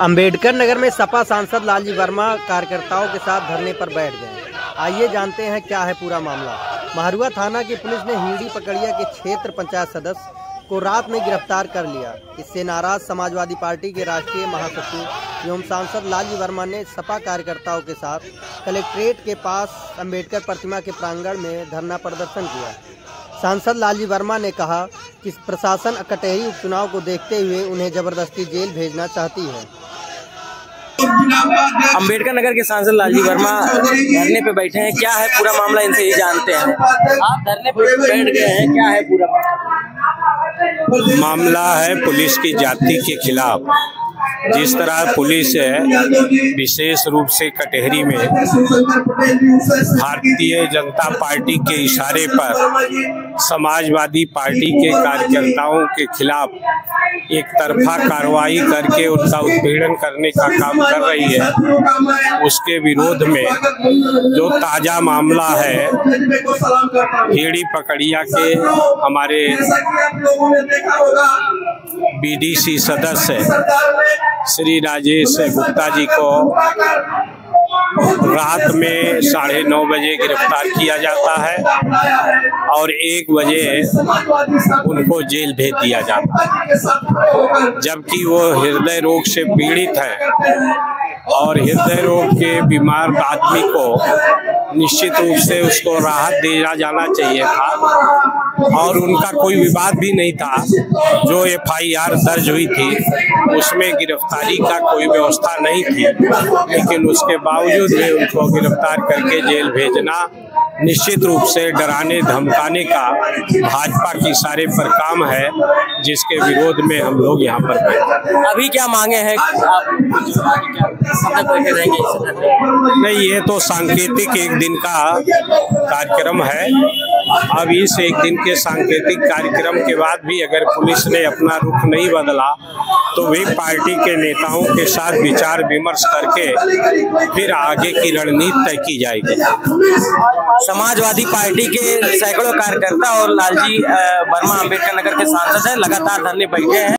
अंबेडकर नगर में सपा सांसद लालजी वर्मा कार्यकर्ताओं के साथ धरने पर बैठ गए। आइए जानते हैं क्या है पूरा मामला। महरुआ थाना की पुलिस ने हिंडी पकड़िया के क्षेत्र पंचायत सदस्य को रात में गिरफ़्तार कर लिया। इससे नाराज़ समाजवादी पार्टी के राष्ट्रीय महासचिव एवं सांसद लालजी वर्मा ने सपा कार्यकर्ताओं के साथ कलेक्ट्रेट के पास अंबेडकर प्रतिमा के प्रांगण में धरना प्रदर्शन किया। सांसद लालजी वर्मा ने कहा कि प्रशासन कटहरी उपचुनाव को देखते हुए उन्हें ज़बरदस्ती जेल भेजना चाहती है। अंबेडकर नगर के सांसद लालजी वर्मा धरने पे बैठे हैं। क्या है पूरा मामला? इनसे ये जानते हैं। आप धरने पे बैठ गए हैं। क्या है पूरा मामला है पुलिस की जाति के खिलाफ। जिस तरह पुलिस विशेष रूप से कटहरी में भारतीय जनता पार्टी के इशारे पर समाजवादी पार्टी के कार्यकर्ताओं के खिलाफ एक तरफा कार्रवाई करके उनका उत्पीड़न करने का काम कर रही है। उसके विरोध में जो ताज़ा मामला है हेड़ी पकड़िया के हमारे बीडीसी सदस्य श्री राजेश गुप्ता जी को रात में साढ़े नौ बजे गिरफ़्तार किया जाता है और एक बजे उनको जेल भेज दिया जाता है। जबकि वो हृदय रोग से पीड़ित है। और हृदय रोग के बीमार आदमी को निश्चित रूप से उसको राहत दिया जाना चाहिए था। और उनका कोई विवाद भी नहीं था। जो एफआईआर दर्ज हुई थी, उसमें गिरफ्तारी का कोई व्यवस्था नहीं थी। लेकिन उसके बावजूद भी उनको गिरफ़्तार करके जेल भेजना निश्चित रूप से डराने धमकाने का भाजपा की सारे पर काम है जिसके विरोध में हम लोग यहाँ पर बैठे अभी क्या मांगे हैं? नहीं ये तो सांकेतिक एक दिन का कार्यक्रम है। अब इस एक दिन के सांकेतिक कार्यक्रम के बाद भी अगर पुलिस ने अपना रुख नहीं बदला तो वे पार्टी के नेताओं के साथ विचार विमर्श करके फिर आगे की रणनीति तय की जाएगी। समाजवादी पार्टी के सैकड़ों कार्यकर्ता और लालजी वर्मा अंबेडकर नगर के सांसद हैं, लगातार धरने बैठे हैं।